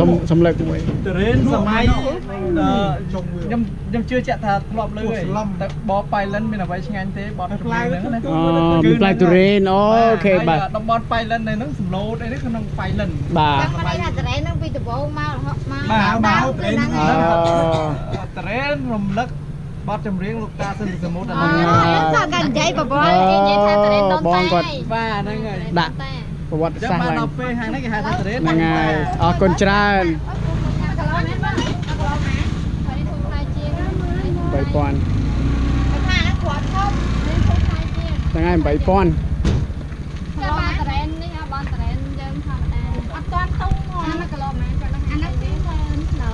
សុំសុំលើកមួយតរិនសម័យខ្ញុំខ្ញុំជឿជាក់ថាធ្លាប់លើហើយតែបបប៉ៃលិនមានអ្វីឆ្ងាញ់ទេបបចម្រៀងហ្នឹងណាអូមានផ្លែទុរេនអូខេបាទតំបន់ប៉ៃលិននៅហ្នឹងសម្លូតអីនេះក្នុងប៉ៃលិនបាទចាំមកថាតរេនហ្នឹងពីដំបូងមករហូតមកបាទបាទទៅហ្នឹងអូតរិនរំលឹកបទចម្រៀងលោកតាសិនសមុទ្រអាអូហ្នឹងតើកានិយាយបបអូលនិយាយថាតរេនដុំបងតែគាត់បាទហ្នឹងហើយដាក់ ប្រវត្តិចាំសាស្ត្របានឡើងដល់ពេលហាងនេះគេហៅថាតរិនហ្នឹងហើយអរគុណច្រើនគីឡូមែនបងគីឡូម៉ាហើយនេះធំខ្លាយជាង3000ថាហ្នឹងគ្រាប់ធំនេះធំខ្លាយជាងហ្នឹងហើយ8000បងតរ៉េននេះបងតរ៉េនយើងធម្មតាអត់ទាន់ធំហ្មងអា1គីឡូម៉ែគាត់នឹងអាហ្នឹងគឺទៅនៅ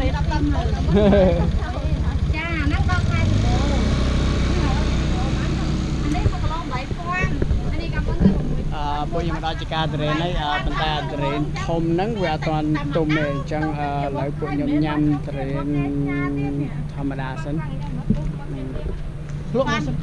រេដល់10ម៉ឺនចាអាហ្នឹងដល់ខែដំបូងអានេះ1គីឡូ3000 អានេះកំពុងតែ6 អឺ ពួកខ្ញុំមកដល់ជាការតរេនហើយអឺប៉ុន្តែតរេនធំហ្នឹងវាអត់ទាន់ទុំទេអញ្ចឹងអឺឥឡូវពួកខ្ញុំញ៉ាំតរេនធម្មតាសិនភ្លក់មួយសិន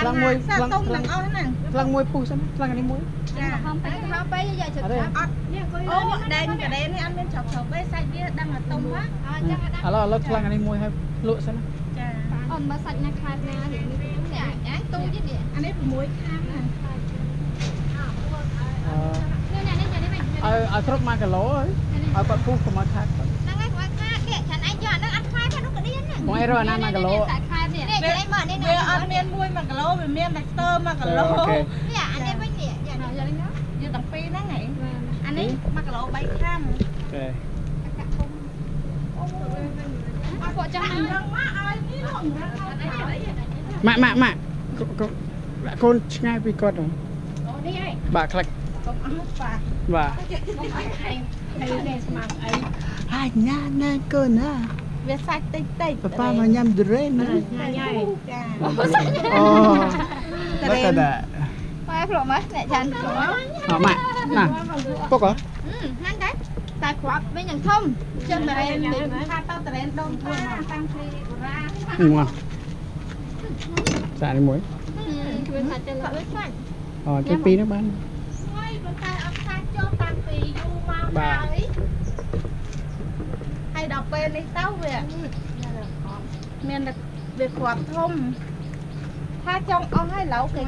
ខ្លាំងមួយខ្លាំងទុំទាំងអស់ហ្នឹងខ្លាំងមួយពុះសិនខ្លាំងនេះមួយចាហំទៅហំទៅយកជិតអត់ទេអត់នេះអង្គុយអូដែងកដេនេះអត់មានច្រកច្រកទេសាច់វាដឹងតែទុំហ៎អញ្ចឹងឥឡូវឥឡូវខ្លាំងនេះមួយហើយភ្លក់សិនណាចាអូនមើលសាច់ណាខ្លាចណានេះនេះចាចាទូទៀតនេះអានេះ6ខាងណាអឺនេះនេះនេះនេះ ឲ្យឲ្យគ្រប់1គីឡូហើយឲ្យគាត់ពុះកុំឲ្យខាតគាត់ហ្នឹងហើយគាត់ខាគេចាន់ឯងយកអាហ្នឹងអត់ខ្លាយថានោះក៏ឌៀនហ្នឹងបងឯងរកអាណា1គីឡូសាច់ខ្លាចនេះនេះចេញមកនេះវាអត់មានមួយ1គីឡូវាមានតែស្ទើ1គីឡូអូខេនេះអានេះវិញនេះយកនេះយកនេះណាយកទាំងពីរហ្នឹងហ៎អានេះ1គីឡូ3ខាំអូខេអត់ពួកចាំអញ្ចឹងមកឲ្យនេះលោករឹងឲ្យម៉ាក់ម៉ាក់ម៉ាក់កូនដាក់កូនឆ្ងាយពីគាត់ហ៎អូនេះឯងបាទខ្លាច់កុំអស់ ប៉ាបាទហើយនេះស្មាំអីហើយណាណាកូនណាវាសាច់តិចតិចប៉ាប៉ាមកញ៉ាំដរេនណាញ៉ាំហើយចាអូមកកដាបែរព្រោះមកអ្នកចាន់ព្រោះអម៉ាក់ណាពុកហ៎ហ្នឹងដែរតែគ្រាប់វិញយ៉ាងធំចឹងតរេនថាទៅតរេនដុំធ្វើមកតាំងពីបុរាណនេះមកសាក់នេះមួយជួយសាច់ទៅលើដូចខ្លាច់អូទីពីរហ្នឹងបាន ហើយប៉ុន្តែអត់ខាតចូលតាំងពីយូរមក បាទ ហើយហើយដល់ពេលនេះទៅវាមានតែវាគ្រាប់ធំថាចង់អស់ហើយឡូវគេ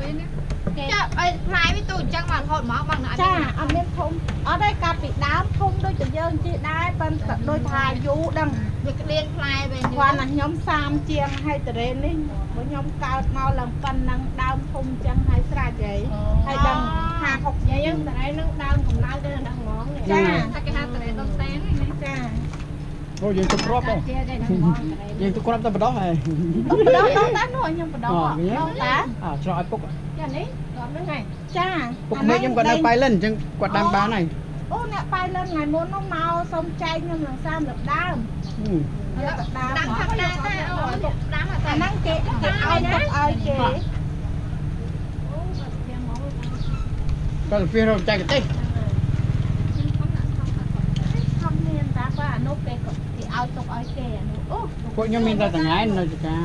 គេចាប់ឲ្យផ្លាយវាទូអញ្ចឹងមករហូតមកមកនៅអត់ចាអត់មានធំអត់ទេកាត់ពីដើមធំដូចតែយើងជិះដែរប៉ុន្តែដូចថាយូរដឹងវាក្លៀនផ្លាយវិញគ្រាន់តែខ្ញុំ30ជាងហើយតរេននេះព្រោះខ្ញុំកើតមកឡើងប៉ុណ្ណឹងដើមធំចឹងហើយស្រេចហើយហើយដឹងថា60យើងតរេននឹងដើមកំណើតទៅដល់ហ្មង ចាតែគេហៅតរេនដុំតែនចាអូយើងទៅគ្រាប់ហ៎ជាតែដល់ហ្មងតរេនយើងទៅគ្រាប់តែបដោះហើយបដោះដល់តានោះខ្ញុំបដោះអូដល់ញ៉ាំតាអើច្រកឲ្យពុកចានេះដល់ហ្នឹងហើយចាពុកមេខ្ញុំគាត់នៅប៉ៃលិនអញ្ចឹងគាត់ដាំបានហើយអូអ្នកប៉ៃលិនថ្ងៃមុននោះមកសុំចែកខ្ញុំនឹង30ដើមយកទៅដើមដាំធម្មតាតែអូដាំតែអាហ្នឹងគេគេឲ្យទុកឲ្យគេគាត់ទៅពីរកចែកទេស ខំមានតាគាត់ អានោះគេក៏គេឲ្យទុកឲ្យគេអានោះអូពួកខ្ញុំមានតែតងៃនៅចកា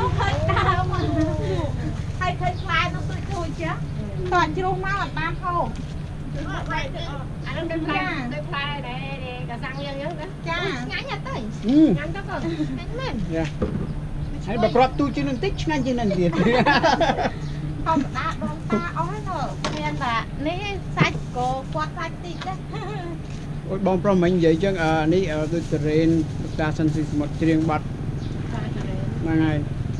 នោះឃើញដើមហើយឃើញផ្លែនោះទួយទួយចាតអត់ជ្រុះមកអត់បានហូបអានឹងដូចផ្លែដូចផ្លែដែលកសាំងយើងអញ្ចឹងចាឆ្ងាញ់ណាស់ទៅហឹមញ៉ាំទៅក៏ឆ្ងាញ់មែនយ៉ាហើយបើគ្រាប់ទូជាងនឹងតិចឆ្ងាញ់ជាងនឹងទៀតធម្មតាដងតា អស់ហើយនោះមានតែនេះសាច់ក៏គាត់សាច់តិចដែរអូយបងប្រុសមិញនិយាយចឹងអឺនេះអឺដូចតរេនលោកតាសិនស៊ីសមុទ្រច្រៀងបាត់ហ្នឹងហើយ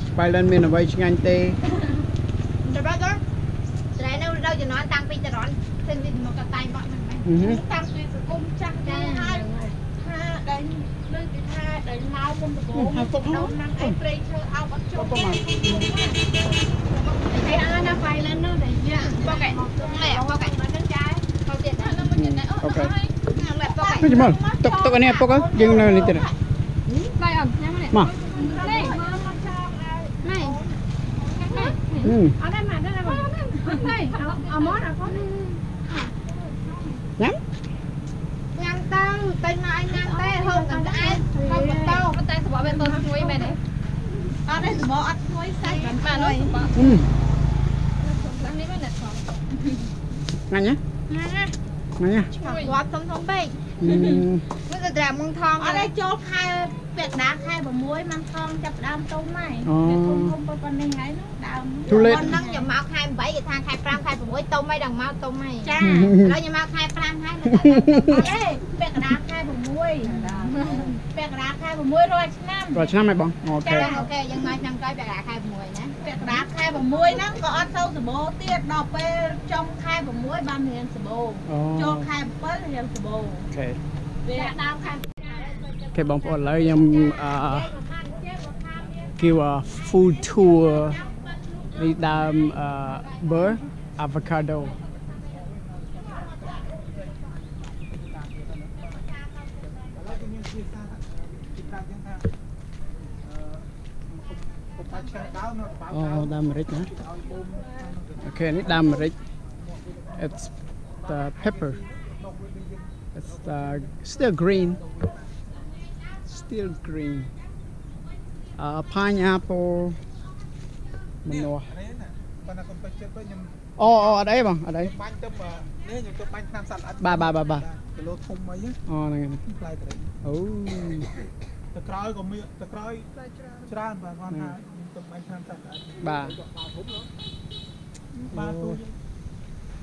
ស្បៃលិនមានអ្វីឆ្ងាញ់ទេទៅបើក៏ត្រែនៅដល់ជំនាន់តាំងពីចរន្តសិនពីមកកតែងបក់ហ្នឹងមែនអឺហឹមតាំងពីសង្គមចាស់ចាស់ហើយថាដែ លើគេថាដែលមកមុនដំបូងដល់ណាំអីព្រៃឈើអោបអត់ជុំគេហើយអាណាໄຟលិននោះតែយ៉ាបកែលែបកែហ្នឹងចាទៅទៀតហ្នឹងមិនចេះអូខេនេះមកទុកទុកអានេះពុកយើងនៅនេះទៀតដៃអត់ញ៉ាំនេះមកនេះនេះនេះអត់ដែរមកដែរមកនេះអមអត់អត់ញ៉ាំញ៉ាំតាំងតែណាអញ ហូបកន្តែហូបបន្តោប៉ុន្តែសម្បកវាតូនឈ្ងុយមែនទេអត់ទេសម្បកអត់ឈ្ងុយសាច់បានបាទនោះសម្បកអឺនេះមែនទេឈ្ងុយងាញ់ណាណាណាងាញ់ណាឈ្ងុយគាត់ធំធំពេកអឺមិនទៅត្រាមុងថងអត់ទេចូលខែពាក់កណ្ដាលខែ6ម៉ាំងថងចាប់ដើមទុំហើយអូវាធំធំប៉ុណ្ណេះហើយនោះដើមទូលេតមុនហ្នឹងខ្ញុំមកខែ8គេថាខែ5ខែ6តុំអីដល់មកតុំអីចាឥឡូវខ្ញុំមកខែ5ហើយនៅតែអត់ទេពាក់កណ្ដាលខែ 6ពាក់កណ្ដាលខែ6រាល់ឆ្នាំរាល់ឆ្នាំហ៎បងអូខេចាអូខេយើងមកឆ្នាំក្រោយបែរខែ6ណាពាក់កណ្ដាលខែ6ហ្នឹងក៏អត់សូវសម្បូរទៀតដល់ពេលចុងខែ6បានរៀនសម្បូរអូចូលខែ7រៀនសម្បូរអូខេវាដើមខែអូខេបងប្អូនឥឡូវខ្ញុំអឺ give a food tour នេះដើមអឺ Burr avocado ឥឡូវគេមានជាសាទីប្រាប់ចឹងថាអឺពុកបាច់ឆ្កែដោនៅបា អូដើមម្រេចណាឲ្យបូមអូខេនេះដើមម្រេច it's the pepper it's the still green still green អឺ pineapple ម្នាស់នេះណាប៉ុន្តែកុំទៅចិត្តវិញខ្ញុំអូអូអត់អីបងអត់អីបាញ់ទៅនេះខ្ញុំទៅបាញ់ឆ្នាំសត្វល្អិតបាទបាទបាទបាទគីឡូធំអីហ្នឹងអូហ្នឹងហើយផ្លែត្រេងអូទៅក្រោយក៏មានទៅក្រោយច្រើនបាទគាត់ថា ខ្ញុំទៅបាញ់ឆ្នាំសត្វល្អិតបាទបាទទូ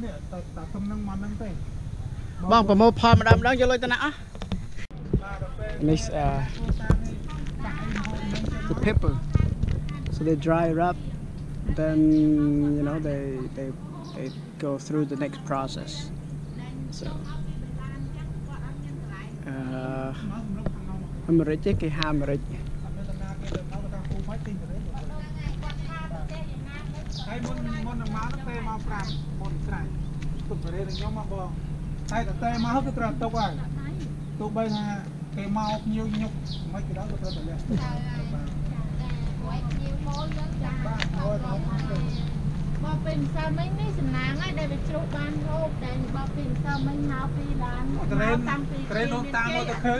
នេះតើតើធំហ្នឹងមកហ្នឹងទេបងប្រមូលផលម្ដងម្ដងយកលុយទៅណាអស់បាទដល់ពេលនេះ uh, តាមនេះដាក់អីមកហ្នឹងទៅ the pepper so they dry it up then you know they they they go through the next process so អឺអាមេរិកទេគេហៅអាមេរិក ហើយមុនមុននឹងមកហ្នឹងពេលមក5មុនស្រ័យទុកបរិយាខ្ញុំមកបងហើយតតែមកគឺត្រូវទុកហើយទោះបីថាគេមកញៀវញុកមិនគេដល់ក៏ត្រូវតែលះទុកបាទបាទហើយមកមកទៅបបពីម្សិលមិញនេះសំណាងហើយដែលវាជ្រុះបានហូបដែលបបពីម្សិលមិញមកពីឡានត្រេនតាំងពីត្រេននោះតាមមកទៅឃើញ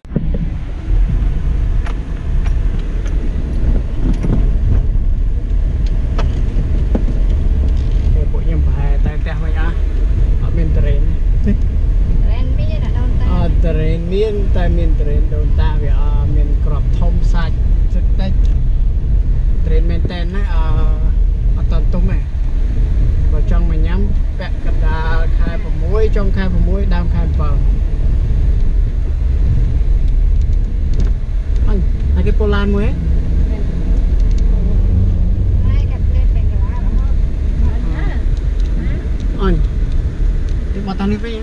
គេពួកខ្ញុំប្រហែលតែផ្ទះវិញអស់អត់មានត្រេនទេ រ៉ែនមីណាដូនតា អត់ត្រេនមានតែមានត្រេនដូនតាវាអត់មានក្របធំសាច់ទឹកតិចត្រេនមែនតែនណាអឺអត់តន់ទុំទេបើចង់មកញ៉ាំពាក់កណ្ដាលខែ6ចុងខែ6ដើមខែ7អញហើយគេពោឡានមួយហ៎ ហើយកាត់លេពេញកន្លះរហូត អញទីមកតានេះវិញហ៎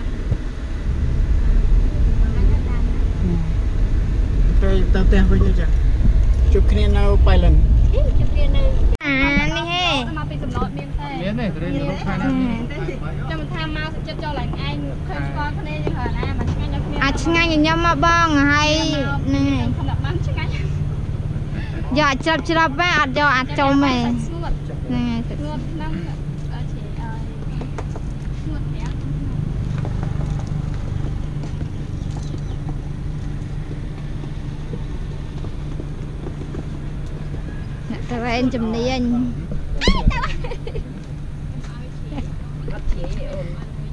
ពេលទៅផ្ទះវិញអញ្ចឹងជួបគ្នានៅបៃលិន ជម្រាបនៅអានេះហេ មកពីសំឡតមានតែ មានទេត្រេនរូបខាងនេះ ចាំមិនថាមកសុចិត្តចូលឡើងឯងឃើញស្គាល់គ្នាយើងហៅណាមកឆ្ងាញ់ដល់គ្នា អាចឆ្ងាញ់ញញឹមមកបងហើយហ្នឹងហើយ ខណៈបានឆ្ងាញ់ យកអាចច្រាប់ច្រាប់呗អត់យកអាចចំទេស្ងួតហ្នឹងហើយទឹកស្ងួតហ្នឹងអត់ជិះអើយស្ងួតប្រាំអ្នកត្រេនជំនាញ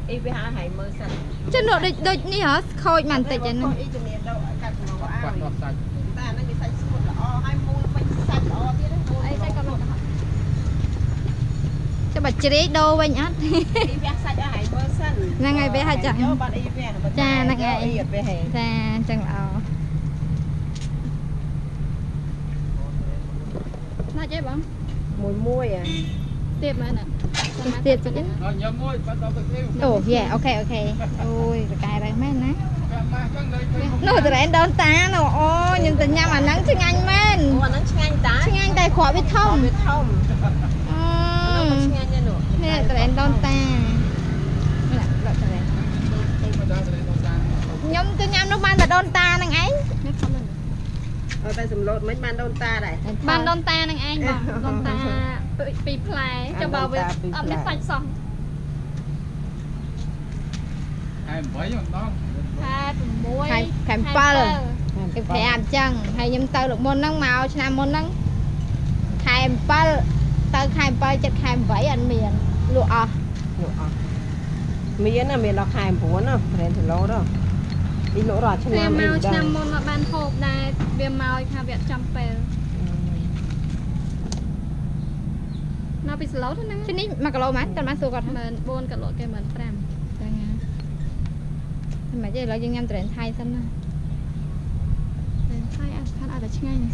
អីវាហៅហៃមើលសិនចុះនោះដូចដូចនេះហ៎ខូចមកបន្តិចហ្នឹង អីជំនាញទៅកាត់មកអា បាត់ដល់សាច់ តែអាហ្នឹងវាសាច់ស្ងួតល្អហើយមួយវិញសាច់ល្អទៀតហ្នឹង អីតែក៏មក ចុះ បើជ្រាយដូរវិញអត់អីវាសាច់ឲ្យហៃមើលសិនហ្នឹងហើយវាហៅចាយកបាត់អីវាចាហ្នឹងហើយអីអត់វាហេចាអញ្ចឹងល្អណាច់អីបងមួយមួយអាទៀតមែនណាទៀតទៀតដល់ញ៉ាំមួយបាត់ដល់ទៅគ្នាអូយេអូខេអូខេអូយប្រកែរើសមែនណាម៉ាស់ចឹងដល់ឃើញនោះត្រែនដូនតានោះអូខ្ញុំទៅញ៉ាំអាហ្នឹងឆ្ងាញ់មែនអូអាហ្នឹងឆ្ងាញ់តាឆ្ងាញ់តែគ្រាប់វាធំវាធំ អ អាហ្នឹងមិនឆ្ងាញ់ទេនោះ នេះ ត្រែនដូនតានេះលក់ត្រែនមកដល់ត្រេនដល់តាមខ្ញុំទៅញ៉ាំនោះបានតែដូនតាហ្នឹងឯងអត់តែសំឡូតមិនបានដូនតាដែរបានដូនតានឹងឯងបងដូនតាពីផ្លែចាំបើវាអត់មានសាច់សោះហើយ8មិនដល់ខែ6ខែខែ7គេ5អញ្ចឹងហើយខ្ញុំទៅលោកមុនហ្នឹងមកឆ្នាំមុនហ្នឹងខែ7ទៅខែ7ចិត្តខែ8អត់មាន លក់អស់លក់អស់មានណាមានដល់ខែ9ណាប្រេនគីឡូដល់ពីលក់រាល់ឆ្នាំវាអីមកដែរឆ្នាំមុនអត់បានហូបដែរវាមកថាវាអត់ចំពេលមកពីស្លូតហ្នឹងជិះនេះ1គីឡូម៉ែត្រតែបានសួរគាត់ថា14000ក៏លក់គេ15000ចឹងណាតែមិនទេឥឡូវយើងញ៉ាំត្រែនថៃសិនណាតែថៃអត់ខាត់អត់តែឆ្ងាញ់នេះ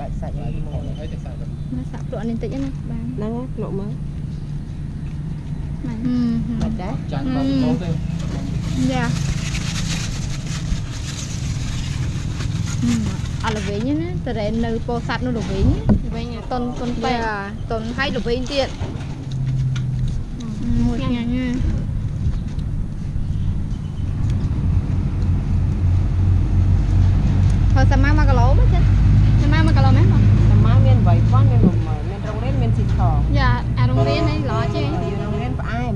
បែកសាច់ឲ្យមកហើយតែសាច់ ណាសាក់ព្រក់នេះតិចណាបានហ្នឹងលក់មើលម៉ាញ់ហឹមបាច់ដែរចាញ់ដល់គីឡូទេយ៉ាអត់ល្វិញទេណាត្រែននៅពោធិ៍សាត់នោះល្វិញវិញតុនតុនបែតុនហើយល្វិញទៀតមួយឆ្ងាញ់ណាហើយសាម៉ា1គីឡូមកចា ចាំមក1គីឡូមែនបង តែមកមាន8000មាន10000មានរងរៀនមានស៊ីថង យ៉ាអារងរៀននេះល្អជេ ហើយរងរៀនផ្អែម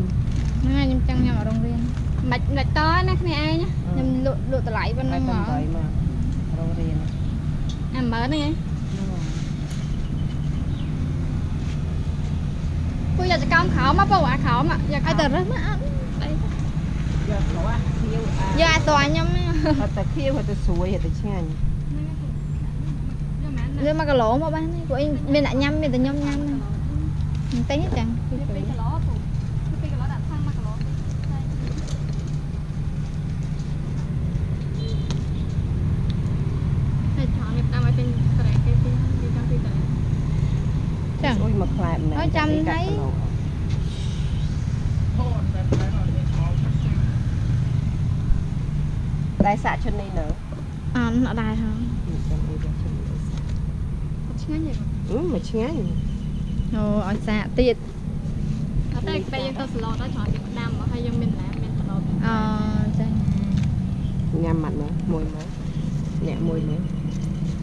ហ្នឹងហើយខ្ញុំចង់ញ៉ាំអរងរៀន មិនមិនតណាគ្នាឯងខ្ញុំលក់លក់តម្លៃប៉ុណ្ណឹហើយងទៅមកទៅមករងរៀនអាមើហ្នឹងឯងពូយកចកំក្រោមមកពូអាក្រោមយកឲ្យតែរើសមកអត់យកស្រួលខៀវអាយកអាស្រាញខ្ញុំណាហើយតែខៀវហើយទៅស្រួយហើយទៅឆ្ងាញ់យកមែនលើ1គីឡូមកបានទេពួកឯងមានអ្នកញ៉ាំមានតែខ្ញុំញ៉ាំហ្នឹងមិនទិញទេចឹង 2គីឡូពូ2គីឡូដាក់ខាង1គីឡូហើយថងនេះតាមឲ្យពេញត្រែគេទីគេចង់ទីត្រែ ចឹង ស្រួយមកខ្លែបម្នាក់ ហើយចាំថ្ងៃតែសាក់ឈុតនេះនៅអត់អត់ដែរហ៎ចាំអីដល់ឈុតនេះឆ្ងាញ់ហ៎អឺមកឆ្ងាញ់អូឲ្យសាកទៀតអត់តែពេលយើងទៅស្លូតដល់ច្រើនយើងដាំហើយយើងមានណាមានស្លូតអចឹងញ៉ាំម៉ាត់មើលមួយមើលអ្នកមួយមើល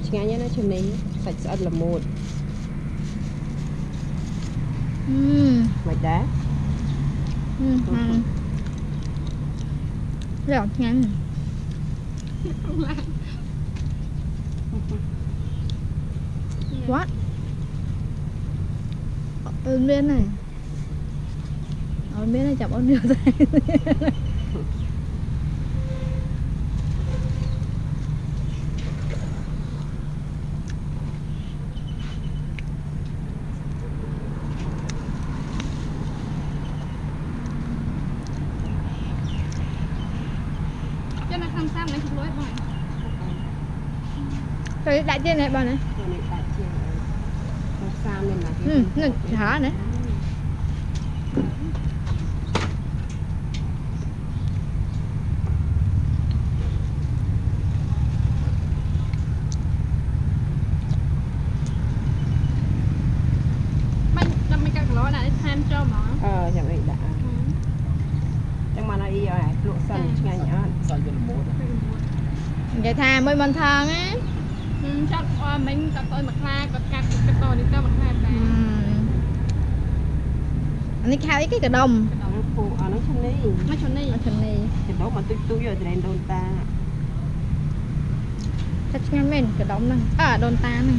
ឆ្ងាញ់ណាស់ឈុតនេះសាច់ស្អិតល្មូត ហឹមមិនដែរហឹមហឹមយកឆ្ងាញ់វ៉ាត់អឺមានហើយអត់មានហើយចាប់អូនយកទៅ ចាំនៅខាងសាមនេះលួយបង ទៅដាក់ទៀតនេះបងណានេះដាក់ជាងទៅសាមនេះណាហឹមនឹងច្រើនណាមិនដល់មិនកាគីឡូដាក់ថែមចូលហ្មងអឺចាំអីដាក់ចាំមកអីឲ្យលក់សិនឆ្ងាញ់អត់សាច់វាល្មូតនិយាយថាមួយមិនថងណាចាត់អត់ មិញតាទៅមួយខ្លាគាត់កាត់កាត់តនេះទៅមួយខ្លាតែអានេះខៅអីគេកដុំអានោះពូអានោះឈុតនេះមកជុននេះអត់ឈឹមនេះចដោមកទុយទុយឲ្យត្រែនដូនតាថាឆ្ងាញ់មែនកដុំហ្នឹងអើដូនតាហ្នឹង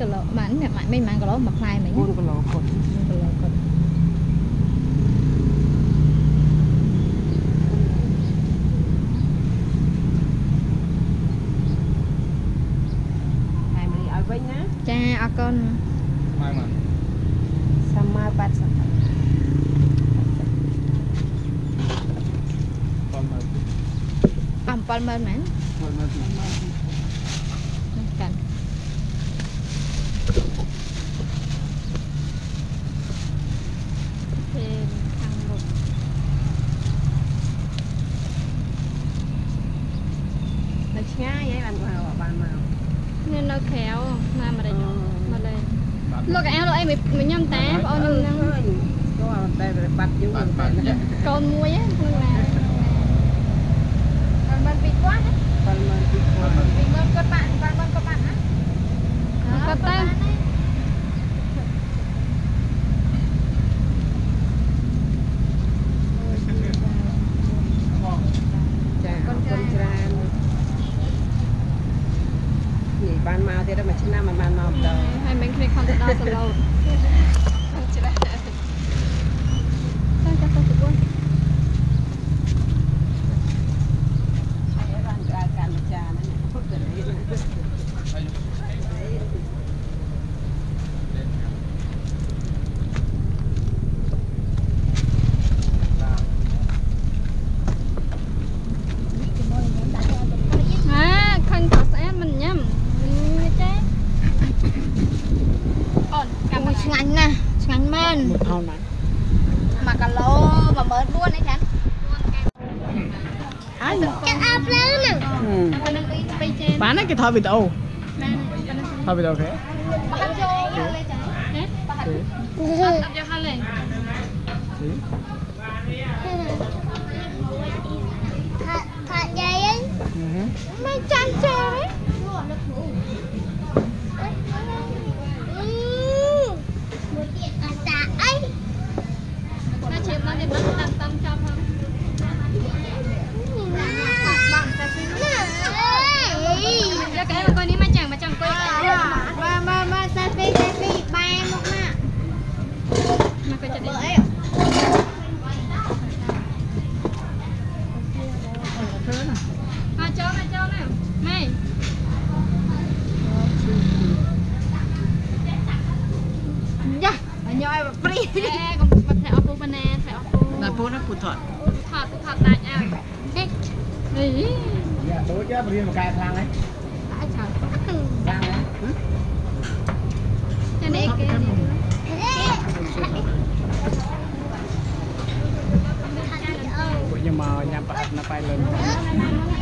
គីឡូម៉ាក់នេះម៉ាក់មិញម៉ាក់គីឡូមួយផ្លែមិញ4គីឡូគាត់4គីឡូគាត់ចាអរគុណម៉ែម៉ាសម្មាបាត់សម្មា70000មែន70000 បានមកទៀតមួយឆ្នាំមិនបានមកម្ដងហើយមិនគ្នាខំទៅដល់សឡូតច្រះតែចាំទៅទៅ ហើយបានក្រៅកាន់ម្ចាស់ហ្នឹងពុទ្ធរី អាឃើញក៏ស្អាតមិនញ៉ាំមិនទេអូនកាប់ឆ្ងាញ់ណាស់ឆ្ងាញ់មែន មួយថោណា 1គីឡូ14000អីចា អាយ ចាក់អាប់លើហ្នឹង ហឹម ប៉ណ្ណឹងពីចេ នបានហើយគេថតវីដេអូមែនប៉ណ្ណឹងថតវីដេអូគេ បោះចូលលេចាហ៎បោះអត់យកហលេ Thật vậy ấy មិនចាញ់ចេហ៎ Một chuyện là tạ ấy ណាជិះមកទៀតមកតាមតាមចាំហ្នឹងបងតែពីយកកែមកនេះមកចាំមកចាំអង្គុយ Mà mà mà sao phi sao phi ba một mà មកក៏ចិត្តអី មកចូលមកចូលមកម៉េយ៉ាញ៉យព្រីអេកុំបាត់ថែអស់ពូបណ្ណាថែអស់ពូ ណាពូណាពូថត ថតថតដាច់អើហេអី ដូចយ៉ាបរៀនមកកែខ្លាំងហើយអាចឆោតខ្លាំងហើយចានេះគេពួកខ្ញុំមកញ៉ាំប្រហិតនៅប៉ៃលឹង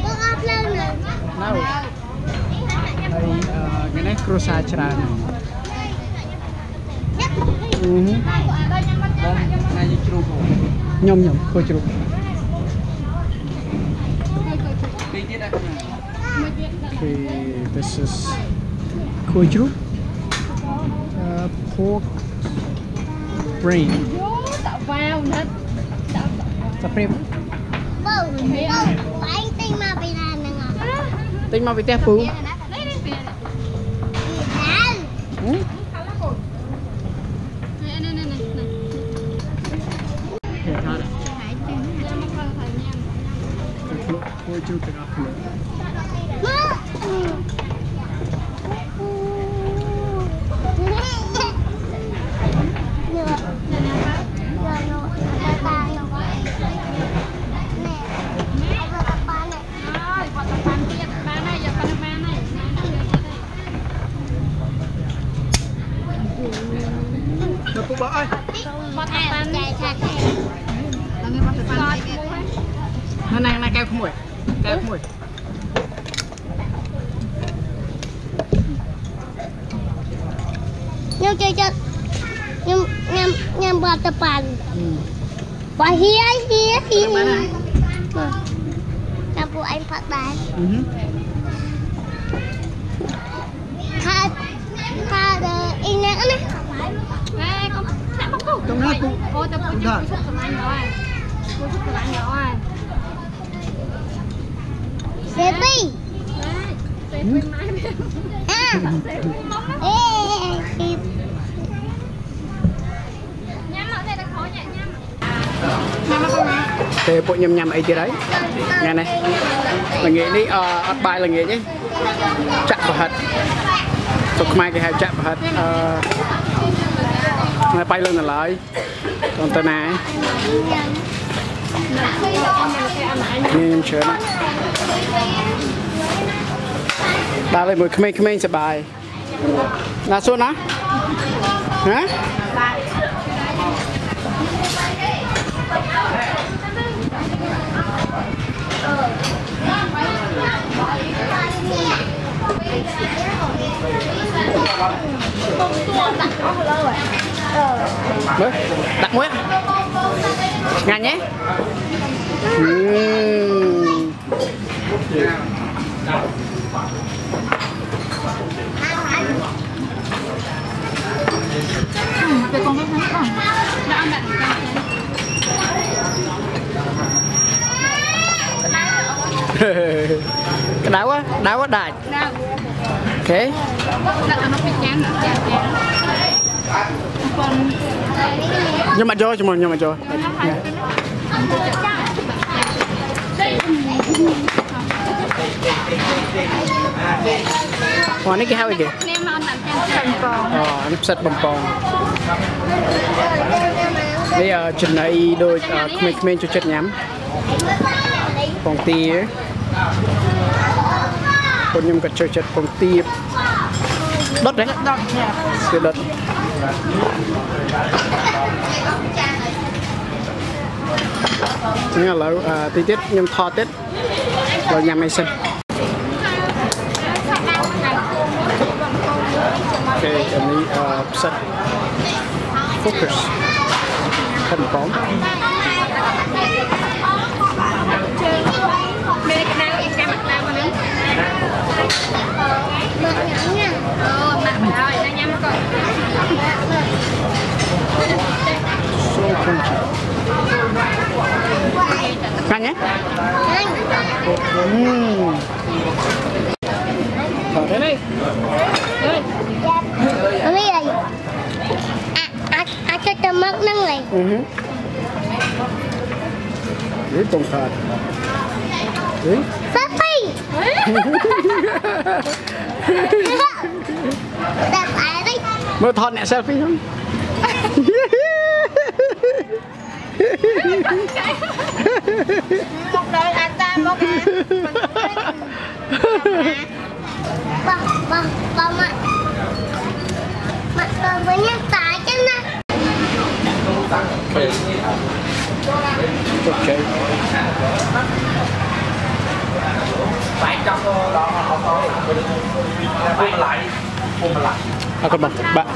Con áp lên nè នៅហើយអឺថ្ងៃនេះគ្រួសារច្រើនអឺហឹមបងថ្ងៃនេះជ្រូកខ្ញុំខ្ញុំគួរជ្រូកពីទៀតដែរ Okay, this is គួរជ្រូក uh, pork brain យោដាក់វ៉ាវណាត់ដាក់សាព្រាម Bố Bố Anh tinh mà bị là nè ngọt ទិញមកពីផ្ទះពូនេះនេះពេល Đàn ហឹមនេះនេះនេះនេះ គេថា ហើយចេញយកមកផងហើយញ៉ាំ គួរជ្រូកទាំងអស់គ្នា ហើយគាត់ទៅបានទៀតបានហើយយកប៉ុណ្ណឹងបានហើយ ទៅពូបើអើយ គាត់ទៅបាននេះដល់នេះគាត់ទៅបានទៀត ណាណាណាកែវក្មួយកែវក្មួយ Nhưng chơi chơi Nhưng nhưng nhưng bò tập bàn ហឹម Bò hía hía hía បានហើយ Là bộ anh phát đàn អឺហឹម Tha Tha đờ In nè nè ហេកុំដាក់មកពូតុងណាពូអូតែពូជួយឈប់សម្លាញ់ដល់ហើយពូឈប់សម្លាញ់ដល់ហើយ Xe bi ទេ ពេលម៉ែវា À Ê Ê ញ៉ាំមកទេតែខោញ៉ាំញ៉ាំទេពួកខ្ញុំញ៉ាំអីទៀតហើយថ្ងៃនេះល្ងាចនេះអឺអត់បាយល្ងាចទេចាក់ប្រហិតសុខខ្មែរគេហៅចាក់ប្រហិតអឺនៅបាយលឹងនៅឡើយតន្តាណាខ្ញុំជឿណាដល់ហើយមួយក្មេងៗសបាយណាសួរណាហ៎ Ê មើលដាក់មួយឆ្ងាញ់ហ៎ហឹម ទៅកងហ្នឹងបងដាក់ដាក់ក្តៅហ៎ក្តៅហ៎ដាច់ដាក់អូខេដាក់អានោះពីចានដាក់ចានចានប ងខ្ញុំអត់យកជាមួយខ្ញុំអត់យកអូនេះគេហៅអីគេនេះមកដាក់ចានចានបងអូនេះផ្សិតបំពងនេះអឺចំណីដូចអឺក្មេងៗចូលចិត្តញ៉ាំពងទាពួកខ្ញុំក៏ចូលចិត្តពងទាដុតទេដុតចាគឺដុតនេះឥឡូវអឺទីទៀតខ្ញុំថតទៀតដល់ញ៉ាំអីសិនអូខេអានេះអឺផ្សិត focus ខិនបង អឺថតទេនេះ Ở đây là À, à, à cho tao mất nâng này អឺហឺនេះតុងខាតហឺ Pháp phi Đạp ai đi មើលថតអ្នក selfie ហ្នឹងមកដល់អាចតាមមកណា Bật, bật, bật mặt Mặt còn với nhân tài chứ nè អូខេអរគុណបងបាទ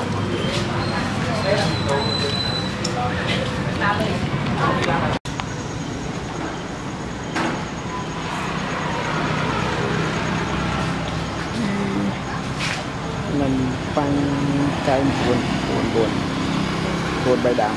នំប៉័ង កៅ9 9 9 9 3ដាំ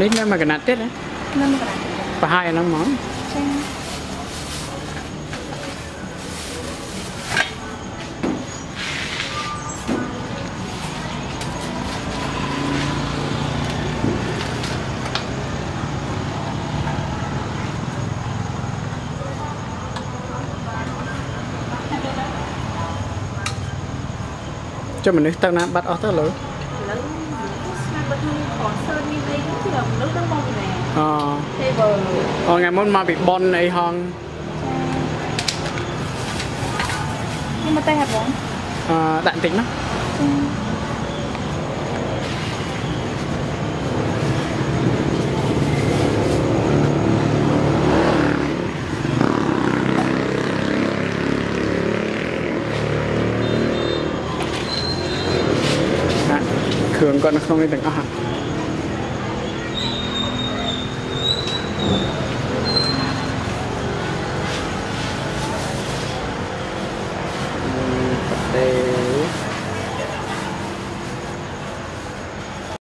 នេះនៅមួយកណាត់ទៀតណានៅមកកណ្ដាលប្រហែលអាហ្នឹងហ្មងចាចុះមនុស្សទៅណាបាត់អស់ទៅលើឥឡូវស្នា ប់ទៅខនសើតនេះវិញគឺដល់មនុស្សទៅមកពីណាអទេបើអូថ្ងៃមុនមកពីប៉ុនអីហងនេះមកតែហ่ะបងអឺដាក់បន្តិចណា ណាគ្រឿងគាត់នៅក្នុងនេះទាំងអស់ហ่ะ